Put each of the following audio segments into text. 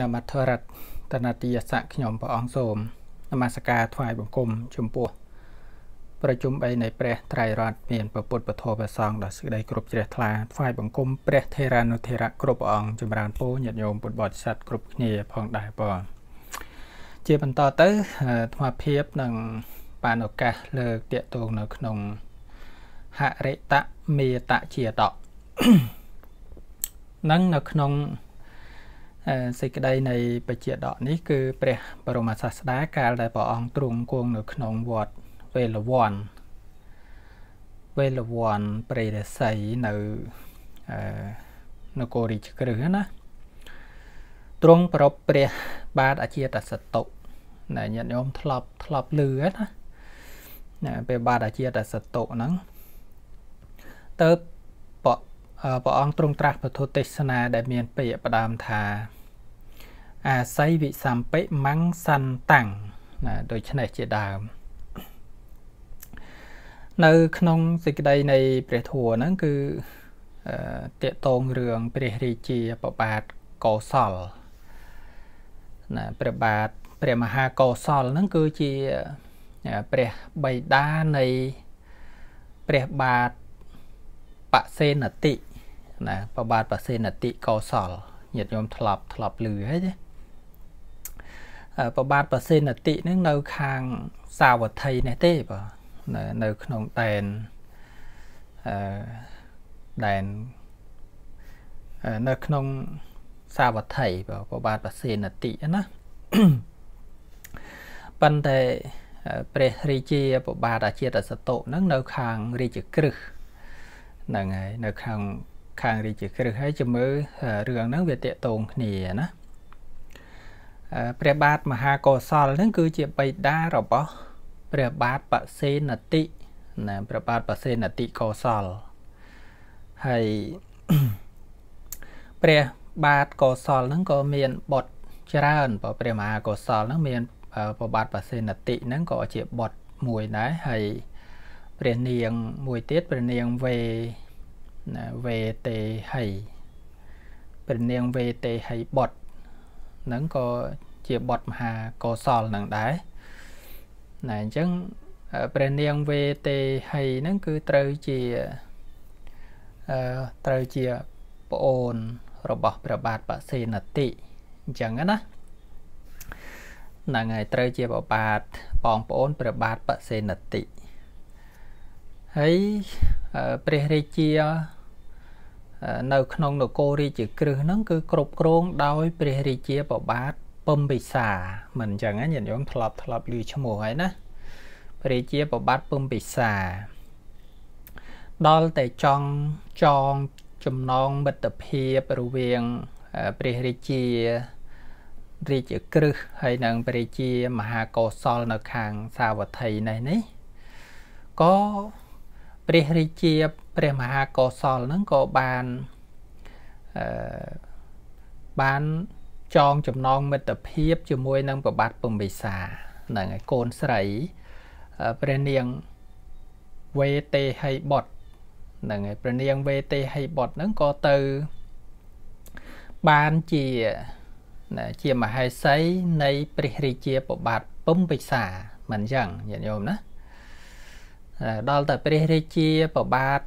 នមត្ថរតនតិយស័កខ្ញុំព្រះអង្គសូមនមស្ការថ្វាយបង្គំចំពោះប្រជុំ3នៃព្រះត្រៃរតមានពពុទ្ធពធព្រះសង្ឃដ៏សេចក្តីគ្រប់ជ្រះថ្លាថ្វាយបង្គំព្រះថេរានុថេរៈគ្រប់ព្រះអង្គចម្រើនពរញាតិញោមពុទ្ធបរិស័ទគ្រប់គ្នាផងដែរបងជាបន្តទៅអាត្មាភាពនឹងបានឱកាសលើកតាកតងនៅក្នុងហរិតមេតជាតកនឹងនៅក្នុង សេចក្តីនៃបជាដកនេះគឺព្រះបរមសាស្តាកាលដែលព្រះអង្គទ្រង់គង់នៅក្នុងវត្តវេលវ័នវេលវ័នព្រៃរស័យនៅអឺនគររាជក្រឹសណាទ្រង់ប្រពព្រះបាទអជាតសតុណាញាតិញោមធ្លាប់ធ្លាប់លឺណាណាពេលបាទអជាតសតុហ្នឹងទៅព្រះអង្គទ្រង់ត្រាស់ពធទេសនាដែលមានពាក្យផ្ដើមថា អាស័យវិសម្ពិមੰសន្តាំងណាដូច្នេះជាដើមនៅក្នុងសេចក្តីនៃព្រះធម៌ហ្នឹងគឺតេតងរឿងព្រះរាជាប្របាទកោសលណាព្រះបាទព្រះមហាកោសលហ្នឹងគឺជាព្រះបិតានៃព្រះបាទបសេនតិណាប្របាទបសេនតិកោសលញាតិញោមធ្លាប់ធ្លាប់លឺហើយទេ ប្របាទបសេនតិនឹងនៅខាងសាវត្ថីនេះទេបាទនៅក្នុងដែនអឺដែននៅក្នុងសាវត្ថីបាទប្របាទបសេនតិណាប៉ុន្តែព្រះរាជាប្របាទអាជាតសតុនឹងនៅខាងរាជក្រឹសហ្នឹងហើយនៅខាងខាងរាជក្រឹសហើយជំរឿរឿងហ្នឹងវាតកតងគ្នាណា ព្រះបាទមហាកោសលហ្នឹងគឺជាបិតារបស់ព្រះបាទបសេនតិណាព្រះបាទបសេនតិកោសលហើយព្រះបាទកោសលហ្នឹងក៏មានបុត្រច្រើនបើព្រះមហាកោសលហ្នឹងមានព្រះបាទបសេនតិហ្នឹងក៏ជាបុត្រមួយដែរហើយព្រះនាងមួយទៀតព្រះនាងវេណាវេតេហីព្រះនាងវេតេហីបុត្រ ហ្នឹងក៏ជាបុត្រមហាកោសលនឹងដែរណាអញ្ចឹងព្រះនាងវេតេហីហ្នឹងគឺត្រូវជាអឺត្រូវជាប្អូនរបស់ព្រះបាទបសេនតិអញ្ចឹងណាហ្នឹងហើយត្រូវជាបបាទបងប្អូនព្រះបាទបសេនតិហើយព្រះរាជា នៅក្នុងនគររាជក្រឹសហ្នឹងគឺគ្រប់គ្រងដោយព្រះរាជាប្របាទពំពិសាមិនអញ្ចឹងញាតិញោមធ្លាប់ធ្លាប់ឮឈ្មោះហើយណាព្រះរាជាប្របាទពំពិសាដល់តែចង់ចងចំណងមិត្តភាពរវាងព្រះរាជារាជក្រឹសហើយនិងព្រះរាជាមហាកោសលនៅខាងសាវត្ថីនេះនេះក៏ ព្រះរាជាព្រះមហាកោសលហ្នឹងក៏បានអឺបានចងចំណងមិត្តភាពជាមួយនឹងប្របាទពំពិសាហ្នឹងហើយកូនស្រីព្រះនាងវេតេហីបុតហ្នឹងហើយព្រះនាងវេតេហីបុតហ្នឹងក៏ទៅបានជាជាមហេសីនៃព្រះរាជាប្របាទពំពិសាមិនអញ្ចឹងញាតិញោមណា ដល់តែព្រះរាជាប្របាទ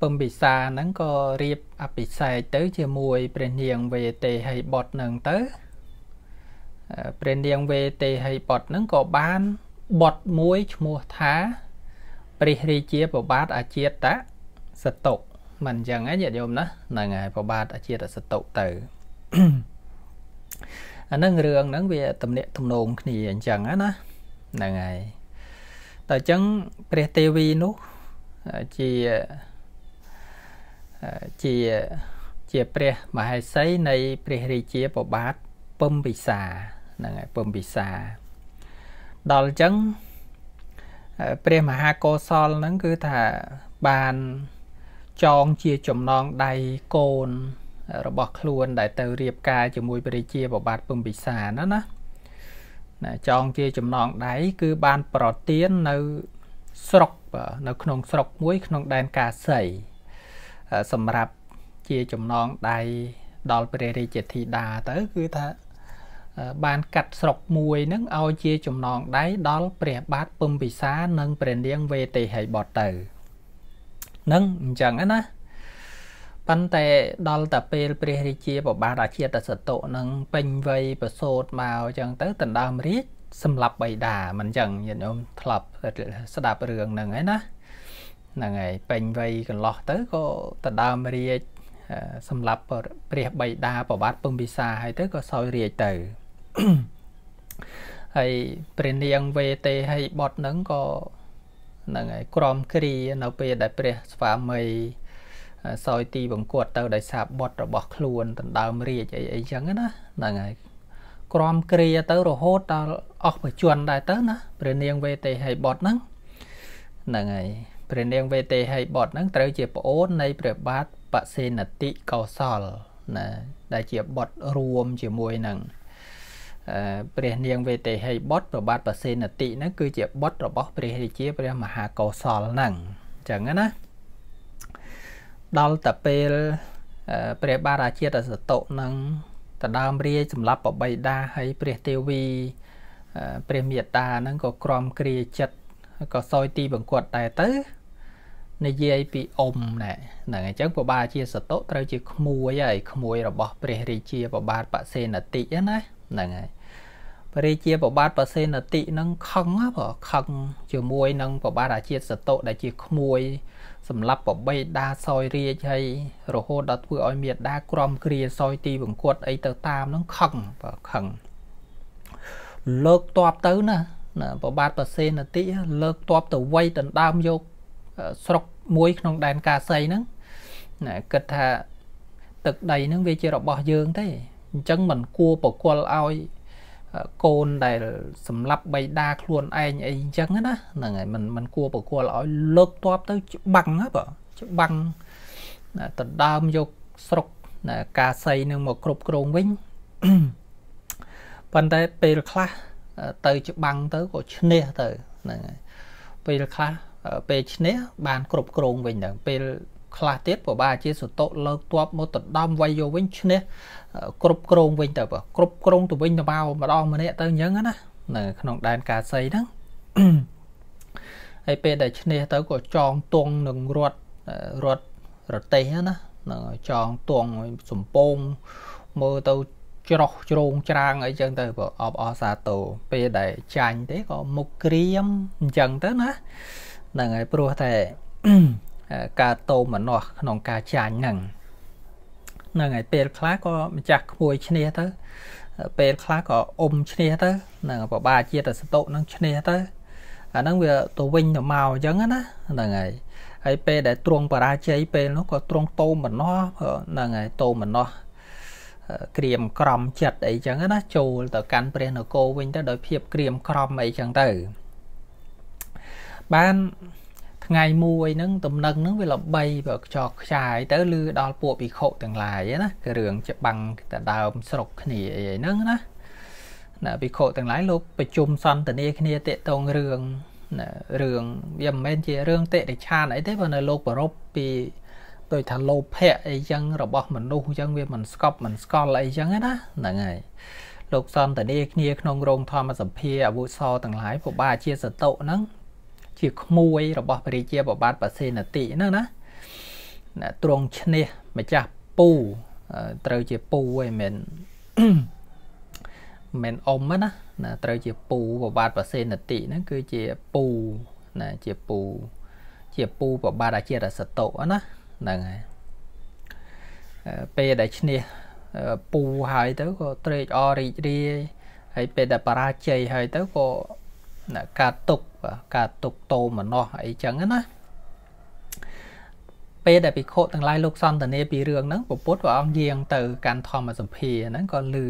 ពំពិសាហ្នឹងក៏រៀបអភិសេកទៅ ជាមួយព្រះនាងវេទេហីបុតហ្នឹងទៅព្រះនាងវេទេហីបុតហ្នឹងក៏បានបុតមួយឈ្មោះថាព្រះរាជាប្របាទអាជាតសតុមិនអញ្ចឹងហ៎ញាតិញោមណាហ្នឹងហើយប្របាទអាជាតសតុទៅអានឹងរឿងហ្នឹងវាតំណាក់ទំនងគ្នាអញ្ចឹងណាហ្នឹងហើយ តើអញ្ចឹងព្រះទេវីនោះជាជាជាព្រះមហេសីនៃព្រះរាជាប្របាទពំពិសាហ្នឹងហើយពំពិសាដល់អញ្ចឹងព្រះមហាកោសលហ្នឹងគឺថាបានចងជាចំណងដៃកូនរបស់ខ្លួនដែលទៅរៀបការជាមួយព្រះរាជាប្របាទពំពិសាណាណា ណាចងជាចំណងដៃគឺបានប្រទៀននៅស្រុកនៅក្នុងស្រុកមួយ ក្នុងដែនកាសីសម្រាប់ជាចំណងដៃដល់ព្រះរាជាធីតាទៅគឺថាបានកាត់ស្រុកមួយហ្នឹងឲ្យជាចំណងដៃដល់ព្រះបាទពំពិសានិងព្រះនាងវេទេហីបុតទៅនឹងអញ្ចឹងណា ប៉ុន្តែដល់តែពេលព្រះរាជាបបាទអាជាតសតុនឹងពេញវ័យប្រសូតមកអញ្ចឹងទៅដណ្ដើមរាជសម្លាប់បៃតាមិនអញ្ចឹងញាតិញោមធ្លាប់ស្ដាប់រឿងហ្នឹងហើយណាហ្នឹងហើយពេញវ័យកន្លោះទៅក៏ដណ្ដើមរាជសម្រាប់ព្រះបៃតាប្របាទពំពិសាហើយទៅក៏សោយរាជទៅហើយព្រះនាងវេទេហើយបត់ហ្នឹងក៏ហ្នឹងហើយក្រមគ្រានៅពេលដែលព្រះស្វាមី សោយទីបង្គត់ទៅដោយសារបុតរបស់ខ្លួនដណ្ដើមរាជអីអីចឹងណាហ្នឹងហើយក្រមគ្រាទៅរហូតដល់អស់បច្ចុប្បន្នដែរទៅណាព្រះនាងវេទេហីបុតហ្នឹងហ្នឹងហើយព្រះនាងវេទេហីបុតហ្នឹងត្រូវជាប្អូននៃព្រះបាទបសេនតិកោសលណាដែលជាបុតរួមជាមួយនឹងព្រះនាងវេទេហីបុតប្របាទបសេនតិហ្នឹងគឺជាបុតរបស់ព្រះរាជាព្រះមហាកោសលហ្នឹងអញ្ចឹងណា ដល់តែពេលព្រះបាទរាជាតសតុនឹងដដើមរាជសម្រាប់បបៃតាហើយព្រះទេវីព្រះមេត្តាហ្នឹងក៏ក្រំគ្រាចិត្តក៏សោយទីបង្គត់ដែរទៅនិយាយពីអ៊ំណែហ្នឹងអញ្ចឹងបបាជាសតុត្រូវជាក្មួយហើយក្មួយរបស់ព្រះរាជាបបាទបសេនតិណាហ្នឹងហើយ ព្រះរាជាបបាទបសេនតិនឹងខឹងបើខឹងជាមួយនឹងបបាទអាជាសតុដែលជាក្មួយសម្រាប់ប្របីដាសយរាជហើយរហូតដល់ធ្វើឲ្យមេដាក្រំគ្រាសយទីបង្គត់អីទៅតាមនឹងខឹងបើខឹងលើកតបទៅណាណាប្របាទប្រសេនតិលើកតបទៅវ័យដណ្ដើមយកស្រុកមួយក្នុងដែនកាសីហ្នឹងណាគិតថាទឹកដីហ្នឹងវាជារបស់យើងទេអញ្ចឹងមិនគួរប្រគល់ឲ្យ កូនដែលសម្លាប់បៃតាខ្លួនឯងអីអញ្ចឹងណាហ្នឹងហើយมันมันគួរប្រគល់ឲ្យលើកតបទៅច្បាំងណាបើច្បាំងដណ្ដើមយកស្រុកកាសីនឹងមកគ្រប់គ្រងវិញប៉ុន្តែពេលខ្លះទៅច្បាំងទៅក៏ឈ្នះទៅហ្នឹងហើយពេលខ្លះពេលឈ្នះបានគ្រប់គ្រងវិញទៅពេល ខ្លះទៀតពិបាកជាសតុលើកតបមកដណ្ដើមវាយយកវិញឈ្នះគ្រប់គ្រងវិញទៅគ្រប់គ្រងទៅវិញទៅមកម្ដងម្នាក់ទៅអញ្ចឹងណានៅក្នុងដែនកាសីហ្នឹងហើយពេលដែលឈ្នះទៅក៏ចងទងនឹងរត់រត់រទេសណានឹងចងទងសំពងមើលទៅច្រោះជ្រងច្រាងអីចឹងទៅបើអបអសាទោពេលដែលចាញ់ទេក៏មុខក្រៀមអញ្ចឹងទៅណាហ្នឹងហើយព្រោះតែ ការតោមនោះក្នុងការចាញ់ហ្នឹងហ្នឹងហើយពេលខ្លះក៏ម្ចាស់ក្មួយឈ្នះទៅ ពេលខ្លះក៏អ៊ំឈ្នះទៅហ្នឹងបបាជាតិសតុហ្នឹងឈ្នះទៅអាហ្នឹងវាទៅវិញទៅមកអញ្ចឹងណាហ្នឹងហើយហើយពេលដែលទ្រង់បរាជ័យពេលនោះក៏ទ្រង់តោមម្នោះហ្នឹងហើយតោមម្នោះក្រៀមក្រំចិត្តអីចឹងណាចូលទៅកាន់ព្រះនគរវិញទៅដោយភាពក្រៀមក្រំអីចឹងទៅបាន ថ្ងៃមួយហ្នឹងតំណឹងហ្នឹងវាល្បីបើខ្ចោខ្ចាយទៅលឺដល់ពួកភិក្ខុទាំងឡាយណាគឺរឿងច្បាំងតដើមស្រុកគ្នាអីហ្នឹងណាណាភិក្ខុទាំងឡាយលោកប្រជុំសន្ទនាគ្នាតេតងរឿងណារឿងវាមិនមែនជារឿងតិរិឆានអីទេបើនៅលោកប្រពពីដូចថាលោភៈអីចឹងរបស់មនុស្សអញ្ចឹងវាមិនស្កប់មិនស្កល់អីចឹងណាហ្នឹងហើយលោកសន្ទនាគ្នាក្នុងរោងធម្មសភាអវុសរទាំងឡាយពិបាកជាសតុហ្នឹង ជាក្មួយរបស់ព្រះរាជាបបាទបសេនតិហ្នឹងណាណាទ្រង់ឈ្នះម្ចាស់ពូត្រូវជាពូឯមិនមិនអ៊ំណាណាត្រូវជាពូបបាទបសេនតិហ្នឹងគឺជាពូណាជាពូជាពូបបាទអាជារសតុណាហ្នឹងហើយពេលដែលឈ្នះពូហើយទៅក៏ត្រេកអររីករាយហើយពេលដែលបរាជ័យហើយទៅក៏ការទុក ការទុកតោមនោះអីចឹងណាពេលដែលភិក្ខុទាំងឡាយលោកសន្តានាពីរឿងហ្នឹងពពុទ្ធព្រះអង្គយាងទៅកាន់ធម្មសភាហ្នឹងក៏លឺ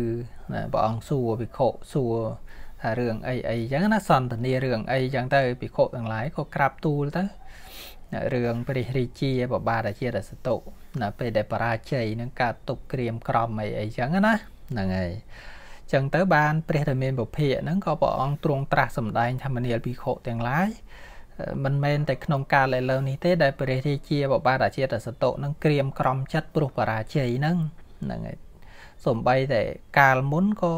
ព្រះអង្គសួរភិក្ខុសួរថារឿងអីអីចឹងណាសន្តានារឿងអីចឹងទៅភិក្ខុទាំងឡាយក៏ក្រាបទូលទៅរឿងព្រះរាជាបបាទជារសតុណាពេលដែលបរាជ័យនឹងការទុកក្រៀមក្រំអីអីចឹងណាហ្នឹងហើយ ចឹងទៅបានព្រះរាមាពុភិហ្នឹងក៏ព្រះអង្គទ្រង់ត្រាស់សម្ដែងធម្មនាលភិក្ខុទាំងឡាយមិនមែនតែក្នុងការលេលើនេះទេដែលព្រះរាជាបបាទអាជាតសតុនឹងក្រៀមក្រំចិត្តព្រោះបរាជ័យហ្នឹងហ្នឹងហើយសំបីតែកាលមុនក៏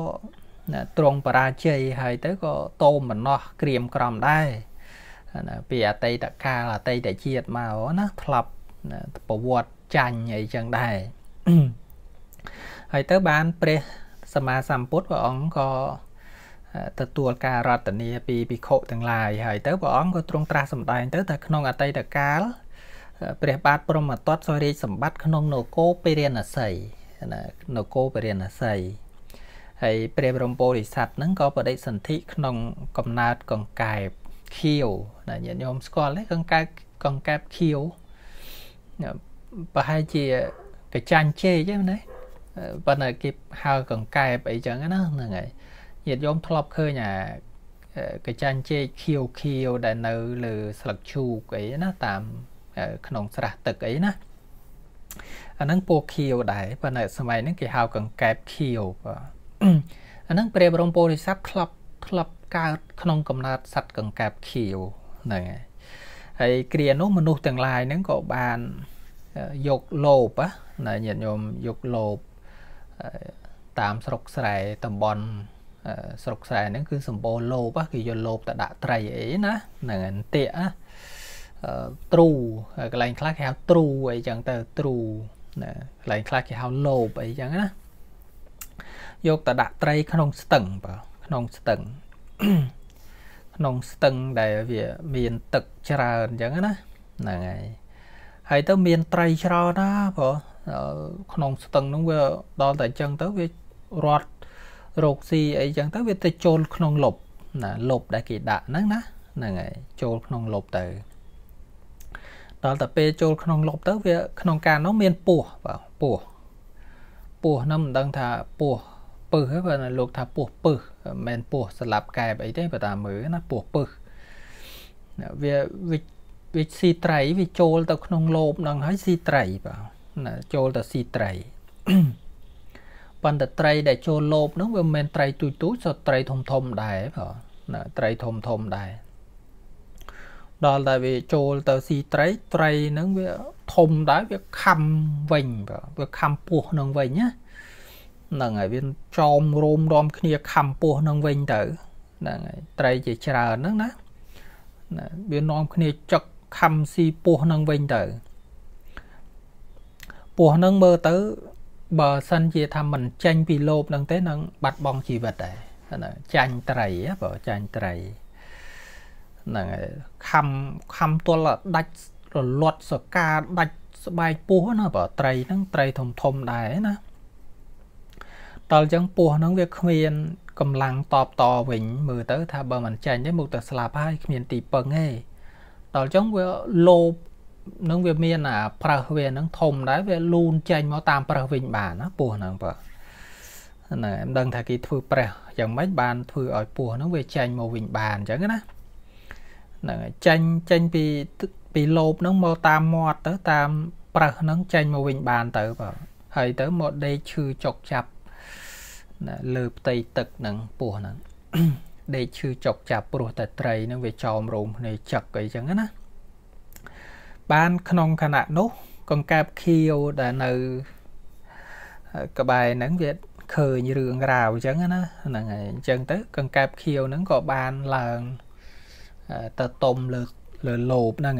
ទ្រង់បរាជ័យហើយទៅក៏តោមបំណោះក្រៀមក្រំដែរណាពីអតីតកាលអតីតជាតិមកណាធ្លាប់ប្រវត្តិចាញ់អីចឹងដែរហើយទៅបានព្រះ សម្មាសម្ពុទ្ធព្រះអង្គក៏ទទួលការរតនាពីភិក្ខុទាំងឡាយហើយទៅព្រះអង្គក៏ទ្រង់ត្រាស់សម្ដែងទៅថាក្នុងអតីតកាលព្រះបាទព្រហ្មទត្តសោយរាជសម្បត្តិក្នុងនគរពេរិណសីណានគរពេរិណសីហើយព្រះបរមពោធិសត្វហ្នឹងក៏បដិសន្ធិក្នុងកំណើតកង្កែបខៀវណាញាតិញោមស្គាល់ទេកង្កែបកង្កែបខៀវប្រហែលជាកចាញ់ជេកហ្នឹងណា ប៉ុន្តែគេហៅកង្កែបអីចឹងណាហ្នឹងហើយញាតិញោមធ្លាប់ឃើញអាកចាញ់ជេកខៀវខៀវដែលនៅលើស្លឹកឈូកអីណាតាមក្នុងស្រះទឹកអីណាអាហ្នឹងពណ៌ខៀវដែរប៉ុន្តែសម័យហ្នឹងគេហៅកង្កែបខៀវបាទអាហ្នឹងព្រះបរមពុរិស័ទធ្លាប់ធ្លាប់កើតក្នុងកំណើតសត្វកង្កែបខៀវហ្នឹងហើយហើយគ្រានោះមនុស្សទាំងឡាយហ្នឹងក៏បានយកលោបណាញាតិញោមយកលោប តាមស្រុកស្រែតំបន់ស្រុកស្រែហ្នឹងគឺសម្បូរលោបគេយកលោបទៅដាក់ត្រីអីណាហ្នឹងអន្ទាក់ណាទ្រូកន្លែងខ្លះគេហៅទ្រូអីចឹងទៅទ្រូណាកន្លែងខ្លះគេហៅលោបអីចឹងណាយកទៅដាក់ត្រីក្នុងស្ទឹងបាទក្នុងស្ទឹងក្នុងស្ទឹងដែលវាមានទឹកច្រើនអញ្ចឹងណាហ្នឹងហើយហើយទៅមានត្រីច្រើនណាព្រោះ ក្នុងស្ទឹងហ្នឹងវាដល់តែអញ្ចឹងទៅវារត់រោគស៊ីអីចឹងទៅវាទៅចូលក្នុងលប់ណាលប់ដែលគេដាក់ហ្នឹងណាហ្នឹងហើយចូលក្នុងលប់ទៅដល់តែពេលចូលក្នុងលប់ទៅវាក្នុងការនោះមានពស់បាទពស់ពស់ហ្នឹងមិនដឹងថាពស់ពឹសហ្នឹងបើលោកថាពស់ពឹសមិនមែនពស់ស្លាប់កែបអីទេបើតាមមើលណាពស់ពឹសវាវាវាស៊ីត្រីវាចូលទៅក្នុងលោបហ្នឹងហើយស៊ីត្រីបាទ ណាចូលទៅស៊ីត្រីប៉ុន្តែត្រីដែលចូលលោបហ្នឹងវាមិនមែនត្រីទូចទូចសត្រីធំធំដែរបាទណាត្រីធំធំដែរដល់តែវាចូលទៅស៊ីត្រីត្រីហ្នឹងវាធំដែរវាខំវិញបាទវាខំពោះនឹងវិញណាហ្នឹងហើយវាចោមរោមរំគ្នាខំពោះនឹងវិញទៅហ្នឹងហើយត្រីជាច្រើនហ្នឹងណាណាវានាំគ្នាចឹកខំស៊ីពោះនឹងវិញទៅ ពោះនឹងមើលទៅ បើសិនជាថាមិនចាញ់ពីលោបនឹងទេនឹងបាត់បង់ជីវិតដែរណាចាញ់ត្រីបើចាញ់ត្រីហ្នឹងហើយខំខំទល់ដាច់រលត់សកាដាច់ស្បែកពោះណាបើត្រីហ្នឹងត្រីធំធំដែរណាដល់អញ្ចឹងពោះហ្នឹងវាគ្មានកម្លាំងតបតវិញមើលទៅ ថាបើមិនចាញ់ទេមកទៅស្លាប់ហើយគ្មានទីពឹងទេដល់អញ្ចឹងវាលោប នឹងវាមានអាប្រឹសវានឹងធំដែរវាលូនចេញមកតាមប្រឹសវិញបានណាពោះហ្នឹងបើណាមិនដឹងថាគេធ្វើប្រះយ៉ាងម៉េចបានធ្វើឲ្យពោះហ្នឹងវាចេញមកវិញបានអញ្ចឹងណាហ្នឹងហើយចេញចេញពីពីលោបហ្នឹងមកតាមមាត់ទៅតាមប្រឹសហ្នឹងចេញមកវិញបានទៅបាទហើយទៅមកដេកឈឺចុកចាប់ណាលើផ្ទៃទឹកហ្នឹងពោះហ្នឹងដេកឈឺចុកចាប់ព្រោះតែត្រីហ្នឹងវាចោមរោមភ្នែកចឹកអីចឹងណា បានក្នុងខណៈនោះកង្កែបខៀវដែលនៅក្បែរហ្នឹងវាឃើញរឿងរ៉ាវអញ្ចឹងណាហ្នឹងហើយអញ្ចឹងទៅកង្កែបខៀវហ្នឹងក៏បានឡើងទៅតុំលើលើលោបហ្នឹង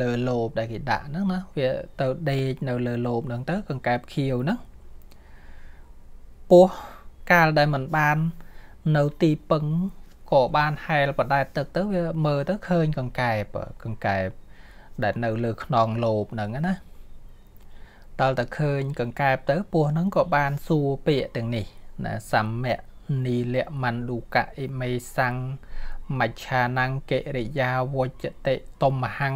លើលោបដែលគេដាក់ហ្នឹងណាវាទៅដេកនៅលើលោបហ្នឹងទៅកង្កែបខៀវហ្នឹងពោះកាលដែលมันបាននៅទីពឹងក៏បានហែលបដែតទឹកទៅវាមើលទៅឃើញកង្កែបកង្កែប ដែលនៅលើខ្នងលោបហ្នឹងណាដល់តែឃើញកង្កែបទៅពស់ហ្នឹងក៏បានសួរពាក្យទាំងនេះណាសម្មនីលមណ្ឌុកអិមេសੰមច្ឆានង្កិរិយាវចតិតុមហੰ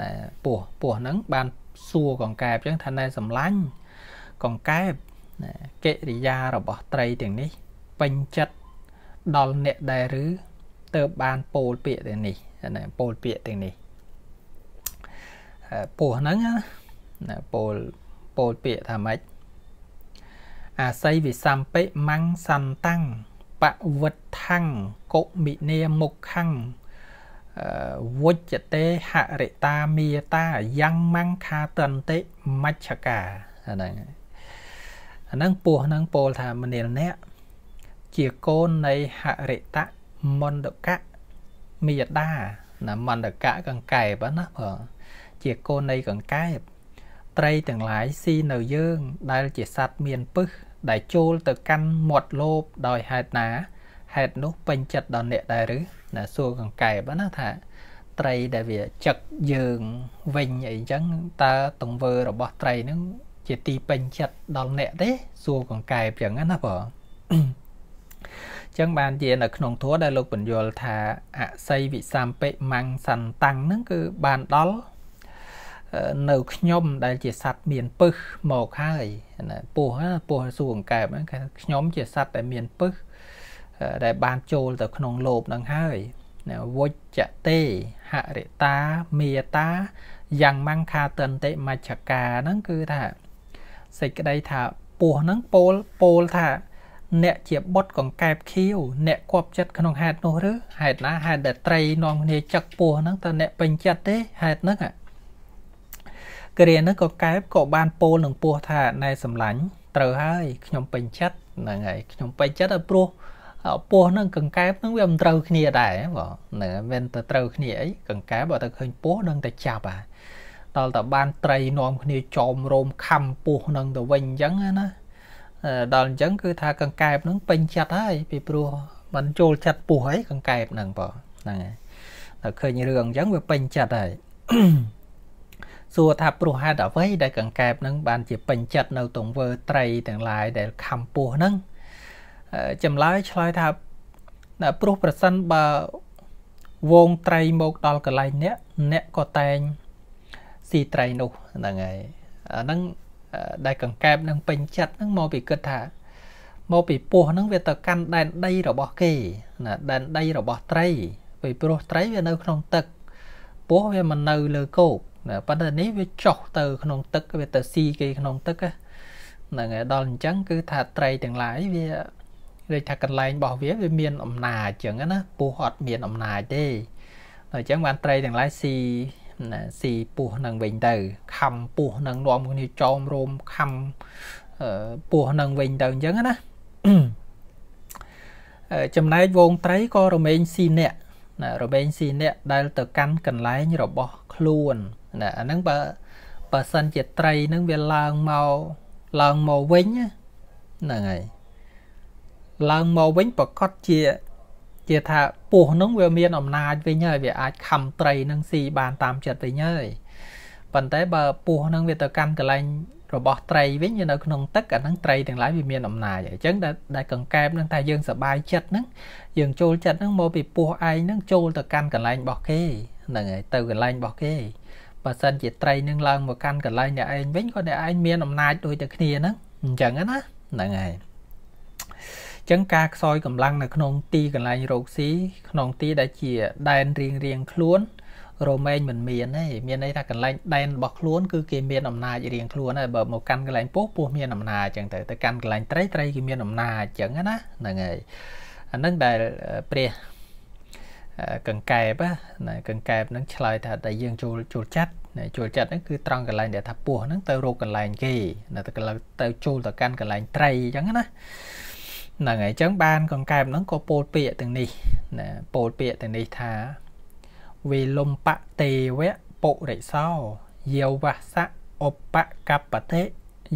ណាពស់ពស់ហ្នឹងបានសួរកង្កែបអញ្ចឹងថាណែសម្លាញ់កង្កែបណាកិរិយារបស់ត្រីទាំងនេះពេញចិត្តដល់អ្នកដែរឬទៅបានពោលពាក្យទាំងនេះណាពោលពាក្យទាំងនេះ ពោះហ្នឹងណាពោលពោលពាក្យថាម៉េចអាស័យវិសម្ពិមੰសន្តាំងបវិដ្ឋੰកុមិនេមុខੰវុច្ចតេហរិតាមេតាយ៉ាងមੰខាតន្តិមច្ឆកាហ្នឹងអាហ្នឹងពោះហ្នឹងពោលថាមនាលអ្នកជាកូននៃហរិតៈមន្តកៈមេដាណាមន្តកៈកង្កែបណាបង ជាកូននៃកង្កែបត្រីទាំងឡាយស៊ីនៅយើង ដែលជាសត្វមានពឹសដែលចូលទៅកាន់មាត់លោបដោយហេតុណាហេតុនោះពេញចិត្តដល់អ្នកដែរឬណាសួរកង្កែបណាថាត្រីដែលវាចឹកយើងវិញអីចឹងតើទង្វើរបស់ត្រីហ្នឹងជាទីពេញចិត្តដល់អ្នកទេសួរកង្កែបចឹងណាបងចឹងបានជានៅក្នុងធัวដែលលោកបញ្យល់ថាអស័យវិសម្ពិមង្សន្តាំងហ្នឹងគឺបានដល់ នៅខ្ញុំដែលជាសត្វមានពឹសមកហើយណាពស់ពស់សួរអង្កែបហ្នឹងខ្ញុំជាសត្វដែលមានពឹសដែលបានចូលទៅក្នុងโลกនឹងហើយវុច្ចទេហរិតាមេតាយ៉ាងមង្ខាតន្តិមជ្ឈកាហ្នឹងគឺថាសេចក្តីថាពស់ហ្នឹងពោលពោលថាអ្នកជាបុតកង្កែបខៀវអ្នកគប់ចិត្តក្នុងហេតុនោះឬហេតុណាហេតុដែលត្រីនាំគ្នាចឹកពោះហ្នឹងតើអ្នកពេញចិត្តទេហេតុហ្នឹង គ្រានោះក៏កែបក៏បានពោលនឹងពោះថាណែសម្លាញ់ត្រូវហើយខ្ញុំពេញចិត្តហ្នឹងហើយខ្ញុំពេញចិត្តឲ្យព្រោះពោះនឹងកង្កែបនឹងវាមិនត្រូវគ្នាដែរបងហ្នឹងមិនទៅត្រូវគ្នាអីកង្កែបបើទៅឃើញពោះនឹងតែចាប់អាដល់តែបានត្រីនាំគ្នាចោមរោមខំពោះនឹងទៅវិញអញ្ចឹងណាដល់អញ្ចឹងគឺថាកង្កែបនឹងពេញចិត្តហើយពីព្រោះมันចូលចិត្តពោះអីកង្កែបហ្នឹងបងហ្នឹងហើយតែឃើញរឿងអញ្ចឹងវាពេញចិត្តហើយ សួរថាព្រោះហេតុអ្វីដែលកង្កែបហ្នឹងបានជាពេញចិត្តនៅទង្វើត្រីទាំងឡាយដែលខំពោះហ្នឹងចម្លើយឆ្លើយថាព្រោះប្រសិនបើវងត្រីមកដល់កន្លែងអ្នកអ្នកក៏តែងស៊ីត្រីនោះហ្នឹងហើយអាហ្នឹងដែលកង្កែបនឹងពេញចិត្តហ្នឹងមកពីគិតថាមកពីពស់ហ្នឹងវាទៅកាន់ដែនដីរបស់គេណាដែនដីរបស់ត្រីពីព្រោះត្រីវានៅក្នុងទឹកពស់វាមិននៅលើគោកណា ប៉ុន្តែនេះវាចុះទៅក្នុងទឹកវាទៅស៊ីគេក្នុងទឹកហ្នឹងហើយដល់អញ្ចឹងគឺថាត្រីទាំងឡាយវានិយាយថាកន្លែងរបស់វាវាមានអំណាចអញ្ចឹងណាពស់អត់មានអំណាចទេអញ្ចឹងបានត្រីទាំងឡាយស៊ីណាស៊ីពោះនឹងវិញទៅខំពោះនឹងនាំគ្នាចោមរោមខំពោះនឹងវិញទៅអញ្ចឹងណាចំណែកវងត្រីក៏រមែងស៊ីអ្នក ណារមែងស៊ីអ្នកដែលទៅកាន់កន្លែងរបស់ខ្លួនណាអាហ្នឹងបើបើសិនជាត្រីហ្នឹងវាឡើងមកឡើងមកវិញហ្នឹងហើយឡើងមកវិញប្រកាសជា ជាថាពស់នឹងវាមានអំណាចវិញហើយវាអាចខំត្រីនឹងស៊ីបានតាមចិត្តវិញហើយប៉ុន្តែបើពស់នឹងវាទៅកាន់កន្លែង របស់ត្រីវិញនៅក្នុងទឹកអាហ្នឹងត្រីទាំងឡាយវាមានអំណាចអញ្ចឹងដែលកង្កែបហ្នឹងថាយើងសប្បាយចិត្តហ្នឹងយើងចូលចិត្តហ្នឹងមកពីពោះឯងហ្នឹងចូលទៅកាន់កន្លែងរបស់គេហ្នឹងហើយទៅកន្លែងរបស់គេបើសិនជាត្រីនឹងឡើងមកកាន់កន្លែងអ្នកឯងវិញក៏អ្នកឯងមានអំណាចដូចតែគ្នាហ្នឹងអញ្ចឹងណាហ្នឹងហើយចឹងការខ្សោយកម្លាំងនៅក្នុងទីកន្លែងរោគស៊ីក្នុងទីដែលជាដែនរៀងរៀងខ្លួន រមែងមិនមានទេមានន័យថាកន្លែងដែនរបស់ខ្លួនគឺគេមានអំណាចរៀងខ្លួនហើយបើមកកាន់កន្លែងពោះពោះមានអំណាចចឹងទៅទៅកាន់កន្លែងត្រីត្រីគេមានអំណាចចឹងណាហ្នឹងហើយអានឹងដែលព្រះកង្កែបណាកង្កែបហ្នឹងឆ្លើយថាតែយើងចូលចូលចាត់ចូលចាត់ហ្នឹងគឺត្រង់កន្លែងដែលថាពោះហ្នឹងទៅរកកន្លែងគេទៅទៅចូលទៅកាន់កន្លែងត្រីចឹងណាហ្នឹងហើយអញ្ចឹងបានកង្កែបហ្នឹងក៏ពោលពាក្យទាំងនេះណាពោលពាក្យទាំងនេះថា វេលំបទេវៈពុរិសោយោវសៈឧបកបតិ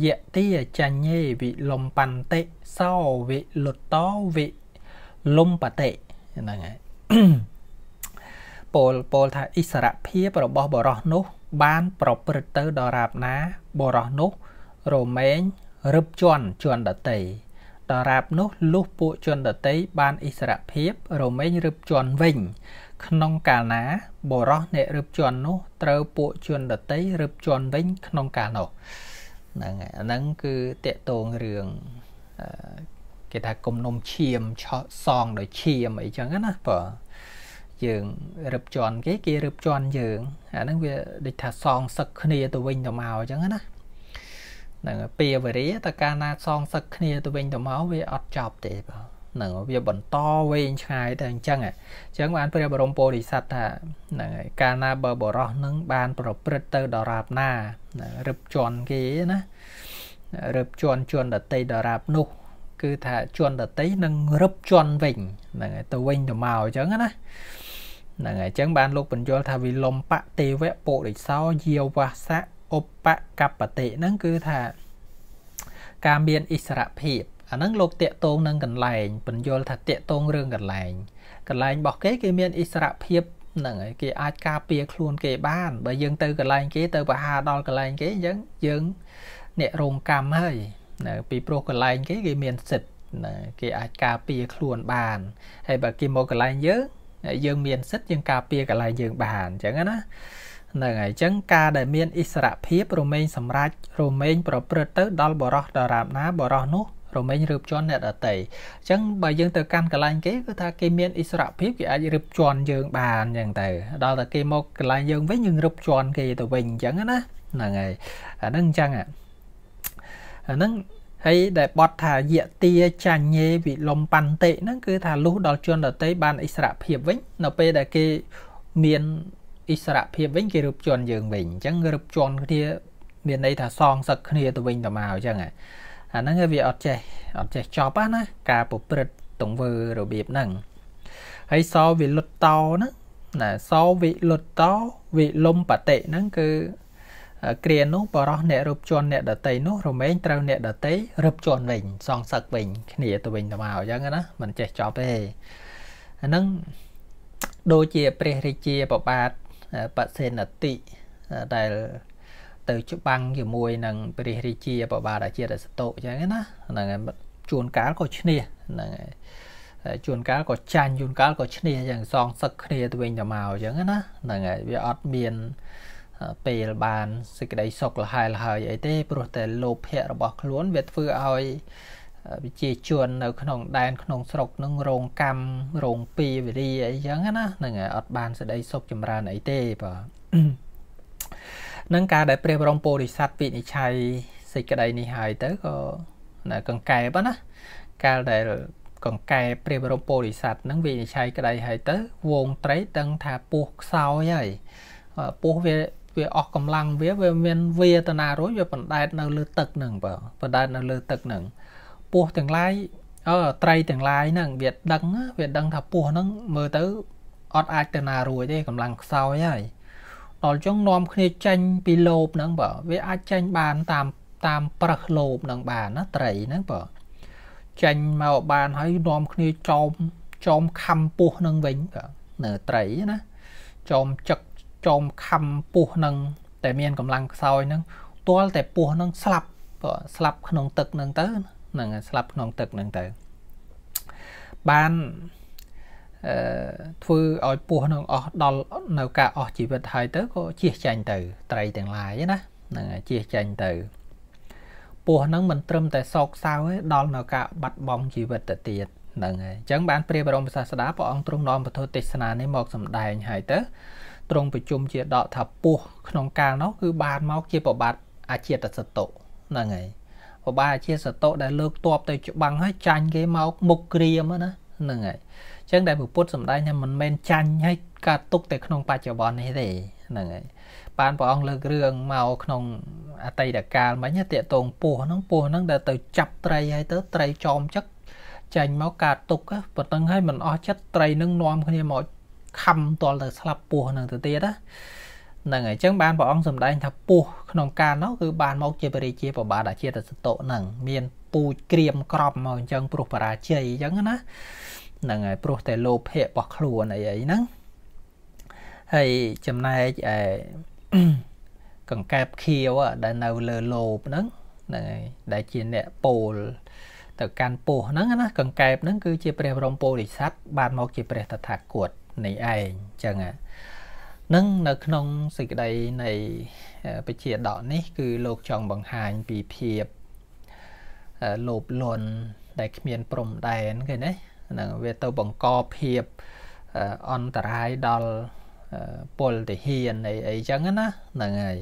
យតិចញ្ញេវិលំបន្តិសោវិលុតោវិលំបតិហ្នឹងហើយពោលពោលថាអិសរភាពរបស់បរោះនោះ បាន ប្រព្រឹត្តទៅដល់រាបណាបរោះនោះរមែងរឹបជន់ជន់ដតីដរាបនោះលុះពួកជនដតីបានអិសរភាពរមែងរឹបជន់វិញ ក្នុងកាលណា បរោះអ្នករឹបជន់នោះត្រូវពួកជនដតីរឹបជន់វិញក្នុងកាលនោះហ្នឹងហើយអាហ្នឹងគឺតកតងរឿងគេថាគុំនំឈាមឆក់សងដោយឈាមអីចឹងណាបើយើងរឹបជន់គេគេរឹបជន់យើងអាហ្នឹងវាដូចថាសងសឹកគ្នាទៅវិញទៅមកអញ្ចឹងណាហ្នឹងពីវេរាតើកាលណាសងសឹកគ្នាទៅវិញទៅមកវាអត់ចប់ទេបងហ្នឹងវាបន្តវែងឆ្ងាយទៅអញ្ចឹងអញ្ចឹងបានព្រះបរមពោធិសត្វថាហ្នឹងហើយកាលណាបើបរោះនឹងបានប្រព្រឹត្តទៅដល់រាបណារឹបជន់គេណារឹបជន់ជន់ដតីដរាបនោះគឺថាជន់ដតីនឹងរឹបជន់វិញហ្នឹងហើយទៅវិញទៅមកអញ្ចឹងណាហ្នឹងហើយអញ្ចឹងបានលោកបញ្យល់ថាវិលំបទេវៈពុរិសោយាវសៈឧបកបតិហ្នឹងគឺថាការមានអិសរភាព អាហ្នឹងលោកតាកតងនឹងកន្លែងបញ្យល់ថាតាកតងរឿងកន្លែងកន្លែងរបស់គេគេមានអិសរភាពហ្នឹងហើយគេអាចការពារខ្លួនគេបានបើយើងទៅកន្លែងគេទៅបហាដល់កន្លែងគេអញ្ចឹងយើងអ្នករងកម្មហើយណាពីព្រោះកន្លែងគេគេមានសិទ្ធណាគេអាចការពារខ្លួនបានហើយបើគេមកកន្លែងយើងយើងមានសិទ្ធយើងការពារកន្លែងយើងបានអញ្ចឹងណាហ្នឹងហើយអញ្ចឹងការដែលមានអិសរភាពរមែងសម្រាប់រមែងប្រព្រឹត្តទៅដល់បរោះដរាបណាបរោះនោះ រមែងរៀបជន់អ្នកដតីអញ្ចឹងបើយើងទៅកាន់កន្លែងគេគឺថាគេមានអិសរភាពគេអាចរៀបជន់យើងបានអញ្ចឹងទៅដល់តែគេមកកន្លែងយើងវិញយើងរៀបជន់គេទៅវិញអញ្ចឹងណាហ្នឹងហើយអាហ្នឹងអញ្ចឹងអាហ្នឹងហើយដែលបត់ថាយទាចាញេវិលំបន្តិហ្នឹងគឺថាលុះដល់ជនដតីបានអិសរភាពវិញនៅពេលដែលគេមានអិសរភាពវិញគេរឹបជន់យើងវិញអញ្ចឹងរឹបជន់គ្នាមានន័យថាសងសឹកគ្នាទៅវិញទៅមកអញ្ចឹង អាហ្នឹងវាអត់ចេះអត់ចេះចប់ណាការប្រព្រឹត្តទង្វើរបៀបហ្នឹងហើយសវិលុតតោហ្នឹងណាសវិលុតតោវិលំបតិហ្នឹងគឺគ្រានោះបរោះអ្នករឹបជន់អ្នកដតីនោះរមែងត្រូវអ្នកដតីរឹបជន់វិញ សងសឹកវិញ គ្នាទៅវិញទៅមកអញ្ចឹងណាមិនចេះចប់ទេអាហ្នឹងដូចជាព្រះរាជាប្របាទបសេនតិដែល ទៅច្បាំងជាមួយនឹងព្រះរាជាប្របាទអាជាតសតុអញ្ចឹងណាហ្នឹងហើយជួនកាលក៏ឈ្នះហ្នឹងហើយជួនកាលក៏ចាញ់ជួនកាលក៏ឈ្នះយ៉ាងសងសឹកគ្នាទៅវិញទៅមកអញ្ចឹងណាហ្នឹងហើយវាអត់មានពេលបានសេចក្តីសុខលហែលហើយអីទេព្រោះតែលោភៈរបស់ខ្លួនវាធ្វើឲ្យវិជាជននៅក្នុងដែនក្នុងស្រុកនឹងរងកម្មរងពីវិរិយអីចឹងណាហ្នឹងហើយអត់បានសេចក្តីសុខចម្រើនអីទេបាទ នឹងការដែលព្រះបរមពោធិសត្វវិនិច្ឆ័យសេចក្តីនេះហើយទៅក៏កង្កែបណាកាលដែលកង្កែព្រះបរមពោធិសត្វនឹងវិនិច្ឆ័យក្តីហើយទៅ វងត្រីដឹងថាពោះខ្សោយហើយពោះវាវាអស់កម្លាំងវាវាមានវេទនារួចវាបណ្ដែតនៅលើទឹកហ្នឹងបើបណ្ដែតនៅលើទឹកហ្នឹងពស់ទាំងឡាយអឺត្រីទាំងឡាយហ្នឹងវាដឹងវាដឹងថាពស់ហ្នឹងមើលទៅអត់អាចទៅណារួចទេកម្លាំងខ្សោយហើយ ដល់ចឹងនាំគ្នាចាញ់ពីលោបហ្នឹងបើវាអាចចាញ់បានតាមតាមប្រឹសលោបហ្នឹងបានណាត្រីហ្នឹងបើចាញ់មកបានហើយនាំគ្នាចោមចោមខំពស់ហ្នឹងវិញបើនៅត្រីណាចោមចឹកចោមខំពស់នឹងតែមានកម្លាំងខ្សោយនឹងទាល់តែពស់នឹងស្លាប់ស្លាប់ក្នុងទឹកនឹងទៅហ្នឹងស្លាប់ក្នុងទឹកនឹងទៅបានអឺ ធ្វើឲ្យពស់នឹងអស់ដល់នៅការអស់ជីវិតហើយទៅក៏ជៀសចាញ់ទៅត្រីទាំងឡាយណាហ្នឹងជៀសចាញ់ទៅពស់ហ្នឹងមិនត្រឹមតែសោកសៅទេដល់នៅការបាត់បង់ជីវិតទៅទៀតហ្នឹងហើយអញ្ចឹងបានព្រះបរមសាស្តាព្រះអង្គទ្រង់នាំពធទេសនានេះមកសម្ដែងហើយទៅទ្រង់ប្រជុំជាដកថាពោះក្នុងកាលនោះគឺបានមកជាប្របាទអាជាតសតុហ្នឹងហើយប្របាទអាជាសតុដែលលើកតបទៅច្បាំងហើយចាញ់គេមកមុខក្រៀមណា ហ្នឹងហើយអញ្ចឹងដែលពុទ្ធសម្ដែងថាមិនមែនចាញ់ឲ្យកើតទុកតែក្នុងបច្ចុប្បន្ននេះទេហ្នឹងហើយបានព្រះអង្គលើករឿងមកក្នុងអតីតកាលមិញតាកតងពោះហ្នឹងពោះហ្នឹងដែលទៅចាប់ត្រីហើយទៅត្រីចោមចឹកចាញ់មកកើតទុកប៉ុណ្្នឹងហើយមិនអស់ចិត្តត្រីនឹងនាំគ្នាមកខំតលទៅស្លាប់ពស់នឹងទៅទៀតណាហ្នឹងហើយអញ្ចឹងបានព្រះអង្គសម្ដែងថាពស់ក្នុងការនោះគឺបានមកជាបរិជាប្របាទអាជាតសតុហ្នឹងមាន ពូជក្រៀមក្រប់មកអញ្ចឹងព្រោះបរាជ័យអញ្ចឹងណាហ្នឹងហើយព្រោះតែលោភៈរបស់ខ្លួនអីអីហ្នឹងហើយចំណែកឯកង្កែបខៀវដែលនៅលើលោបហ្នឹងហ្នឹងហើយដែលជាអ្នកពោលទៅកាន់ពោះហ្នឹងណាកង្កែបហ្នឹងគឺជាព្រះបរមពោធិសត្វបានមកជាព្រះតថាគតនៃឯងអញ្ចឹងនឹងនៅក្នុងសេចក្តីនៃបជាដកនេះ គឺលោកចង់បង្ហាញពីភាព លោភលន់ដែលគ្មានព្រំដែនគេណាហ្នឹងវាទៅបង្កភាពអន្តរាយដល់ពលទាហានអីអីចឹងណាហ្នឹងហើយ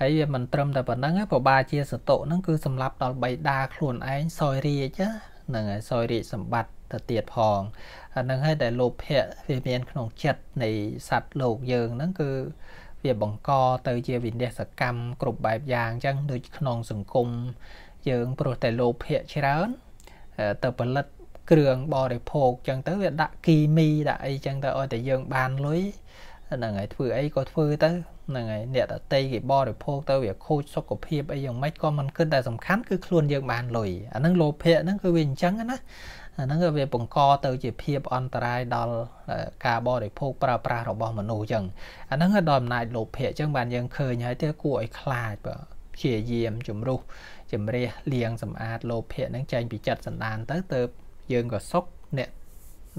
ហើយវាមិនត្រឹមតែប៉ុណ្្នឹងប្របាជាសតុហ្នឹងគឺសម្រាប់ដល់បៃតាខ្លួនឯងសយរាជហ្នឹងហើយសយរាជសម្បត្តិទៅទៀតផងអានឹងហើយដែលលោភៈវាមានក្នុងចិត្តនៃសត្វលោកយើងហ្នឹងគឺវាបង្កទៅជាវិនិស្សកម្មគ្រប់បែបយ៉ាងអញ្ចឹងដូចក្នុងសង្គម យើងព្រោះតែលោភៈច្រើនទៅផលិតគ្រឿងបរិភោគចឹងទៅវាដាក់គីមីដាក់អីចឹងទៅឲ្យតែយើងបានលុយហ្នឹងហើយធ្វើអីក៏ធ្វើទៅហ្នឹងហើយអ្នកដតីគេបរិភោគទៅវាខូចសុខភាពអីយ៉ាងម៉េចក៏មិនគិតតែសំខាន់គឺខ្លួនយើងបានលុយអាហ្នឹងលោភៈហ្នឹងគឺវាអញ្ចឹងណាអាហ្នឹងវាបង្កទៅជាភាពអន្តរាយដល់ការបរិភោគប្រើប្រាស់របស់មនុស្សអញ្ចឹងអាហ្នឹងដល់អំណាចលោភៈអញ្ចឹងបានយើងឃើញហើយទៅគួរឲ្យខ្លាចបើព្យាយាមជំរុះ ជំរះលៀងសម្អាតលោភៈហ្នឹងចេញពីចិត្តសន្តានទៅទៅយើងក៏សុខអ្នក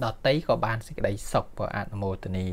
ដតីក៏បានសេចក្តីសុខបើអនុមោទនា